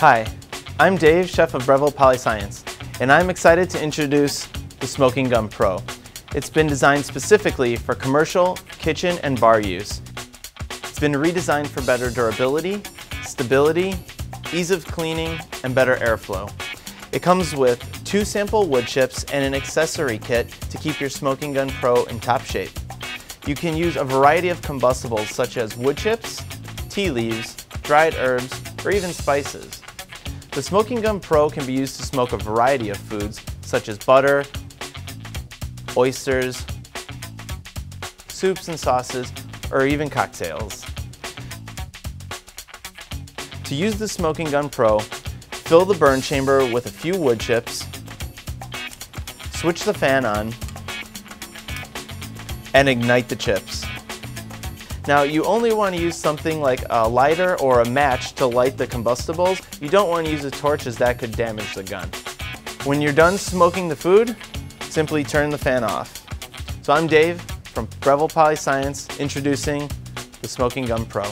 Hi, I'm Dave, chef of Breville Polyscience, and I'm excited to introduce the Smoking Gun Pro. It's been designed specifically for commercial, kitchen, and bar use. It's been redesigned for better durability, stability, ease of cleaning, and better airflow. It comes with two sample wood chips and an accessory kit to keep your Smoking Gun Pro in top shape. You can use a variety of combustibles such as wood chips, tea leaves, dried herbs, or even spices. The Smoking Gun Pro can be used to smoke a variety of foods such as butter, oysters, soups and sauces, or even cocktails. To use the Smoking Gun Pro, fill the burn chamber with a few wood chips, switch the fan on, and ignite the chips. Now you only want to use something like a lighter or a match to light the combustibles. You don't want to use a torch as that could damage the gun. When you're done smoking the food, simply turn the fan off. So I'm Dave from Breville Polyscience introducing the Smoking Gun Pro.